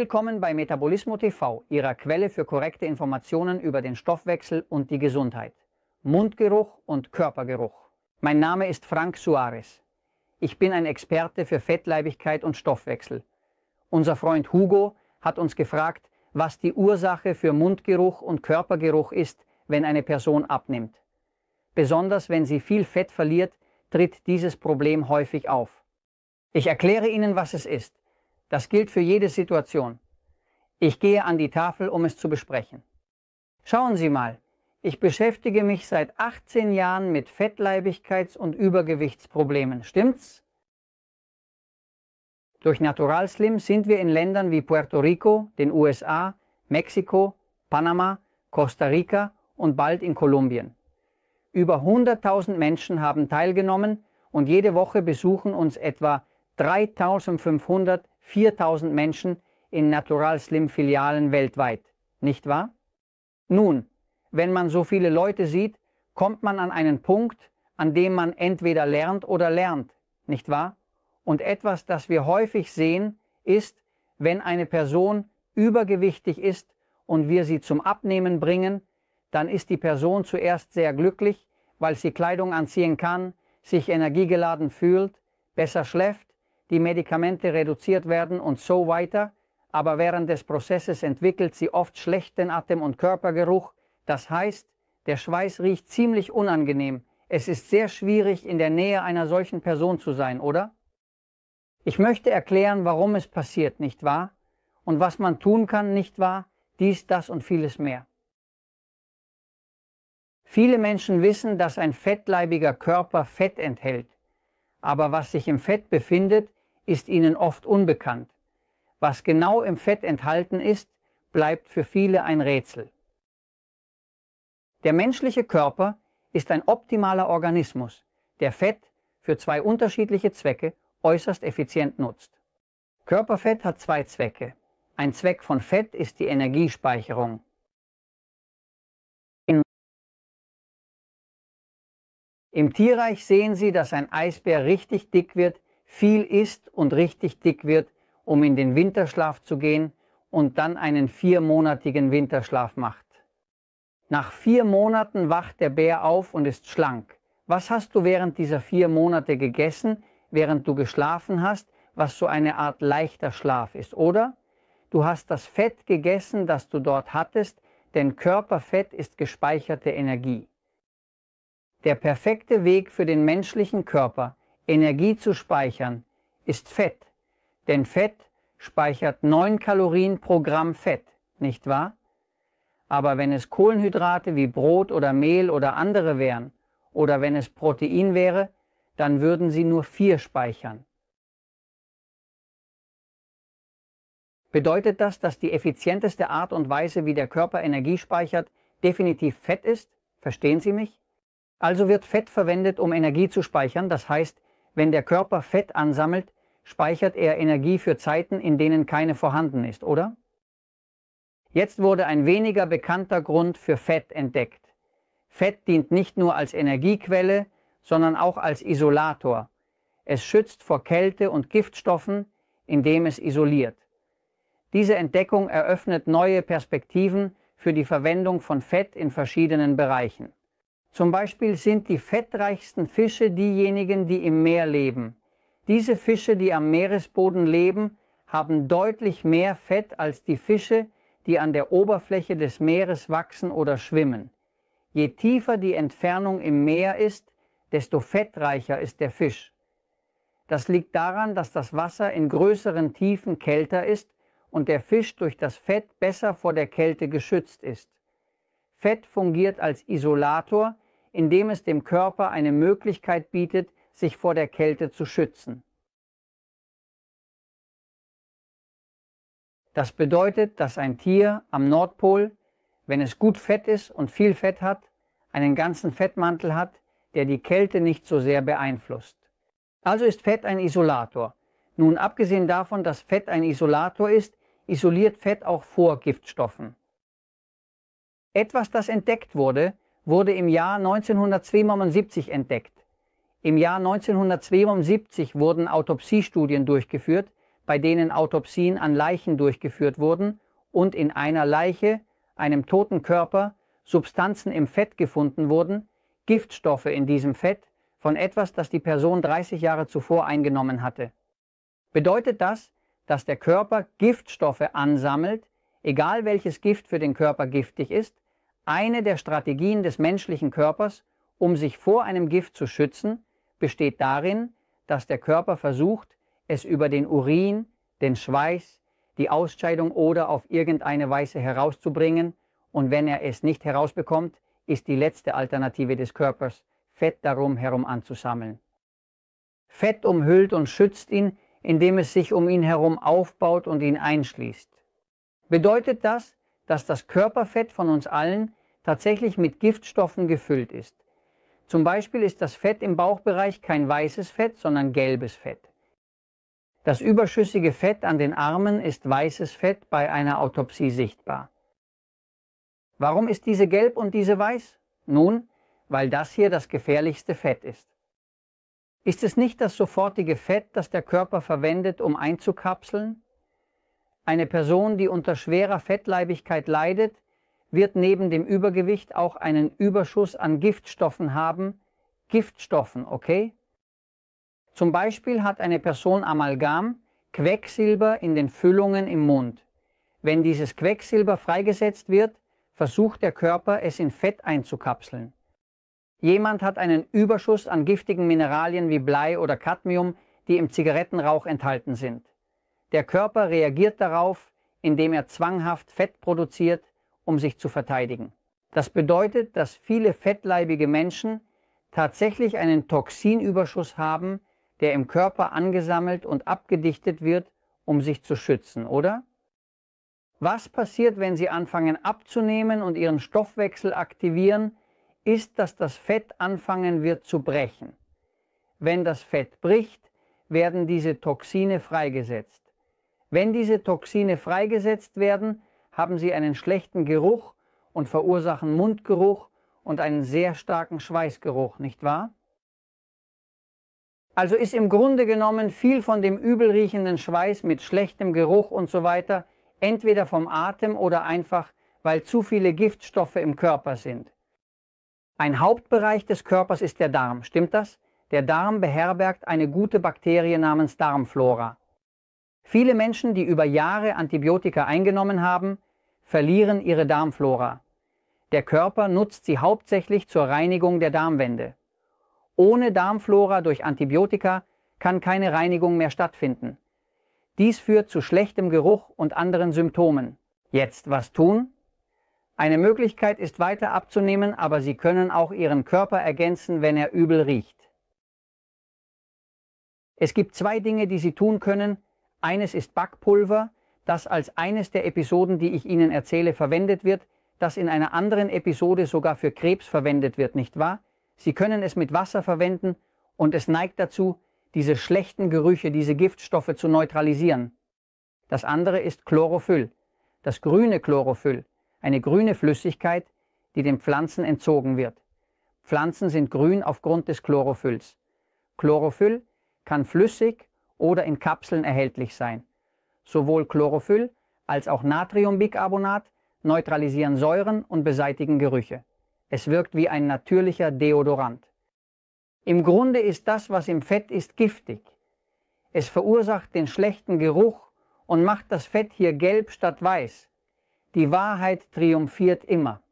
Willkommen bei Metabolismo TV, Ihrer Quelle für korrekte Informationen über den Stoffwechsel und die Gesundheit. Mundgeruch und Körpergeruch. Mein Name ist Frank Suarez. Ich bin ein Experte für Fettleibigkeit und Stoffwechsel. Unser Freund Hugo hat uns gefragt, was die Ursache für Mundgeruch und Körpergeruch ist, wenn eine Person abnimmt. Besonders wenn sie viel Fett verliert, tritt dieses Problem häufig auf. Ich erkläre Ihnen, was es ist. Das gilt für jede Situation. Ich gehe an die Tafel, um es zu besprechen. Schauen Sie mal, ich beschäftige mich seit 18 Jahren mit Fettleibigkeits- und Übergewichtsproblemen. Stimmt's? Durch Natural Slim sind wir in Ländern wie Puerto Rico, den USA, Mexiko, Panama, Costa Rica und bald in Kolumbien. Über 100.000 Menschen haben teilgenommen und jede Woche besuchen uns etwa 3.500, 4.000 Menschen in Natural Slim Filialen weltweit. Nicht wahr? Nun, wenn man so viele Leute sieht, kommt man an einen Punkt, an dem man entweder lernt oder lernt, nicht wahr? Und etwas, das wir häufig sehen, ist, wenn eine Person übergewichtig ist und wir sie zum Abnehmen bringen, dann ist die Person zuerst sehr glücklich, weil sie Kleidung anziehen kann, sich energiegeladen fühlt, besser schläft, die Medikamente reduziert werden und so weiter, aber während des Prozesses entwickelt sie oft schlechten Atem- und Körpergeruch, das heißt, der Schweiß riecht ziemlich unangenehm. Es ist sehr schwierig, in der Nähe einer solchen Person zu sein, oder? Ich möchte erklären, warum es passiert, nicht wahr? Und was man tun kann, nicht wahr? Dies, das und vieles mehr. Viele Menschen wissen, dass ein fettleibiger Körper Fett enthält. Aber was sich im Fett befindet, ist ihnen oft unbekannt. Was genau im Fett enthalten ist, bleibt für viele ein Rätsel. Der menschliche Körper ist ein optimaler Organismus, der Fett für zwei unterschiedliche Zwecke äußerst effizient nutzt. Körperfett hat zwei Zwecke. Ein Zweck von Fett ist die Energiespeicherung. Im Tierreich sehen Sie, dass ein Eisbär richtig dick wird, viel isst und richtig dick wird, um in den Winterschlaf zu gehen und dann einen viermonatigen Winterschlaf macht. Nach vier Monaten wacht der Bär auf und ist schlank. Was hast du während dieser vier Monate gegessen, während du geschlafen hast, was so eine Art leichter Schlaf ist, oder? Du hast das Fett gegessen, das du dort hattest, denn Körperfett ist gespeicherte Energie. Der perfekte Weg für den menschlichen Körper, Energie zu speichern, ist Fett. Denn Fett speichert 9 Kalorien pro Gramm Fett, nicht wahr? Aber wenn es Kohlenhydrate wie Brot oder Mehl oder andere wären, oder wenn es Protein wäre, dann würden sie nur vier speichern. Bedeutet das, dass die effizienteste Art und Weise, wie der Körper Energie speichert, definitiv Fett ist? Verstehen Sie mich? Also wird Fett verwendet, um Energie zu speichern. Das heißt, wenn der Körper Fett ansammelt, speichert er Energie für Zeiten, in denen keine vorhanden ist, oder? Jetzt wurde ein weniger bekannter Grund für Fett entdeckt. Fett dient nicht nur als Energiequelle, sondern auch als Isolator. Es schützt vor Kälte und Giftstoffen, indem es isoliert. Diese Entdeckung eröffnet neue Perspektiven für die Verwendung von Fett in verschiedenen Bereichen. Zum Beispiel sind die fettreichsten Fische diejenigen, die im Meer leben. Diese Fische, die am Meeresboden leben, haben deutlich mehr Fett als die Fische, die an der Oberfläche des Meeres wachsen oder schwimmen. Je tiefer die Entfernung im Meer ist, desto fettreicher ist der Fisch. Das liegt daran, dass das Wasser in größeren Tiefen kälter ist und der Fisch durch das Fett besser vor der Kälte geschützt ist. Fett fungiert als Isolator, indem es dem Körper eine Möglichkeit bietet, sich vor der Kälte zu schützen. Das bedeutet, dass ein Tier am Nordpol, wenn es gut fett ist und viel Fett hat, einen ganzen Fettmantel hat, der die Kälte nicht so sehr beeinflusst. Also ist Fett ein Isolator. Nun abgesehen davon, dass Fett ein Isolator ist, isoliert Fett auch vor Giftstoffen. Etwas, das entdeckt wurde, wurde im Jahr 1972 entdeckt. Im Jahr 1972 wurden Autopsiestudien durchgeführt, bei denen Autopsien an Leichen durchgeführt wurden und in einer Leiche, einem toten Körper, Substanzen im Fett gefunden wurden, Giftstoffe in diesem Fett von etwas, das die Person 30 Jahre zuvor eingenommen hatte. Bedeutet das, dass der Körper Giftstoffe ansammelt, egal welches Gift für den Körper giftig ist, eine der Strategien des menschlichen Körpers, um sich vor einem Gift zu schützen, besteht darin, dass der Körper versucht, es über den Urin, den Schweiß, die Ausscheidung oder auf irgendeine Weise herauszubringen, und wenn er es nicht herausbekommt, ist die letzte Alternative des Körpers, Fett darum herum anzusammeln. Fett umhüllt und schützt ihn, indem es sich um ihn herum aufbaut und ihn einschließt. Bedeutet das, dass das Körperfett von uns allen tatsächlich mit Giftstoffen gefüllt ist. Zum Beispiel ist das Fett im Bauchbereich kein weißes Fett, sondern gelbes Fett. Das überschüssige Fett an den Armen ist weißes Fett bei einer Autopsie sichtbar. Warum ist diese gelb und diese weiß? Nun, weil das hier das gefährlichste Fett ist. Ist es nicht das sofortige Fett, das der Körper verwendet, um einzukapseln? Eine Person, die unter schwerer Fettleibigkeit leidet, wird neben dem Übergewicht auch einen Überschuss an Giftstoffen haben. Giftstoffen, okay? Zum Beispiel hat eine Person Amalgam, Quecksilber in den Füllungen im Mund. Wenn dieses Quecksilber freigesetzt wird, versucht der Körper, es in Fett einzukapseln. Jemand hat einen Überschuss an giftigen Mineralien wie Blei oder Cadmium, die im Zigarettenrauch enthalten sind. Der Körper reagiert darauf, indem er zwanghaft Fett produziert, um sich zu verteidigen. Das bedeutet, dass viele fettleibige Menschen tatsächlich einen Toxinüberschuss haben, der im Körper angesammelt und abgedichtet wird, um sich zu schützen, oder? Was passiert, wenn Sie anfangen abzunehmen und Ihren Stoffwechsel aktivieren, ist, dass das Fett anfangen wird zu brechen. Wenn das Fett bricht, werden diese Toxine freigesetzt. Wenn diese Toxine freigesetzt werden, haben sie einen schlechten Geruch und verursachen Mundgeruch und einen sehr starken Schweißgeruch, nicht wahr? Also ist im Grunde genommen viel von dem übelriechenden Schweiß mit schlechtem Geruch und so weiter entweder vom Atem oder einfach, weil zu viele Giftstoffe im Körper sind. Ein Hauptbereich des Körpers ist der Darm, stimmt das? Der Darm beherbergt eine gute Bakterie namens Darmflora. Viele Menschen, die über Jahre Antibiotika eingenommen haben, verlieren ihre Darmflora. Der Körper nutzt sie hauptsächlich zur Reinigung der Darmwände. Ohne Darmflora durch Antibiotika kann keine Reinigung mehr stattfinden. Dies führt zu schlechtem Geruch und anderen Symptomen. Jetzt was tun? Eine Möglichkeit ist weiter abzunehmen, aber Sie können auch Ihren Körper ergänzen, wenn er übel riecht. Es gibt zwei Dinge, die Sie tun können. Eines ist Backpulver, das als eines der Episoden, die ich Ihnen erzähle, verwendet wird, das in einer anderen Episode sogar für Krebs verwendet wird, nicht wahr? Sie können es mit Wasser verwenden und es neigt dazu, diese schlechten Gerüche, diese Giftstoffe zu neutralisieren. Das andere ist Chlorophyll, das grüne Chlorophyll, eine grüne Flüssigkeit, die den Pflanzen entzogen wird. Pflanzen sind grün aufgrund des Chlorophylls. Chlorophyll kann flüssig oder in Kapseln erhältlich sein. Sowohl Chlorophyll als auch Natriumbicarbonat neutralisieren Säuren und beseitigen Gerüche. Es wirkt wie ein natürlicher Deodorant. Im Grunde ist das, was im Fett ist, giftig. Es verursacht den schlechten Geruch und macht das Fett hier gelb statt weiß. Die Wahrheit triumphiert immer.